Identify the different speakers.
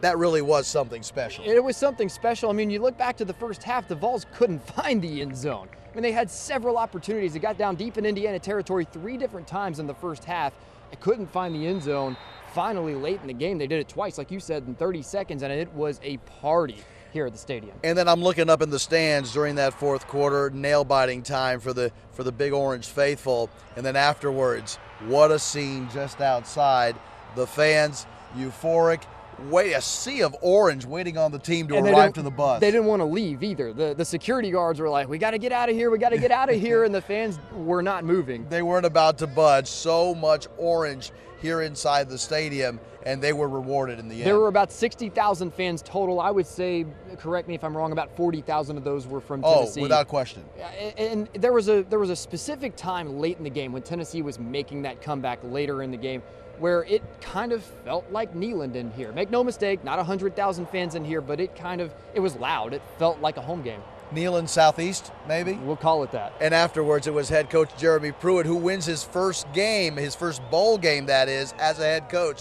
Speaker 1: that really was something special.
Speaker 2: It was something special. I mean, you look back to the first half, the Vols couldn't find the end zone. I mean, they had several opportunities. They got down deep in Indiana territory three different times in the first half. They couldn't find the end zone. Finally, late in the game, they did it twice, like you said, in 30 seconds, and it was a party here at the stadium.
Speaker 1: And then I'm looking up in the stands during that fourth quarter, nail biting time for the for the Big Orange faithful. And then afterwards, what a scene just outside. The fans euphoric. Wait, a sea of orange waiting on the team to
Speaker 2: And
Speaker 1: arrive to the bus.
Speaker 2: They didn't want to leave either. The the security guards were like, "We got to get out of here. We got to get out of here," and the fans were not moving.
Speaker 1: They weren't about to budge. So much orange here inside the stadium, and they were rewarded in the end.
Speaker 2: There were about 60,000 fans total. I would say, correct me if I'm wrong, about 40,000 of those were from Tennessee.
Speaker 1: oh,
Speaker 2: Tennessee.
Speaker 1: without question.
Speaker 2: And and there was a there was a specific time late in the game when Tennessee was making that comeback later in the game where it kind of felt like Neyland in here. Make no mistake, not 100,000 fans in here, but it kind of it was loud. It felt like a home game.
Speaker 1: Neyland Southeast, maybe?
Speaker 2: We'll call it that.
Speaker 1: And afterwards, it was head coach Jeremy Pruitt who wins his first game, his first bowl game, that is, as a head coach.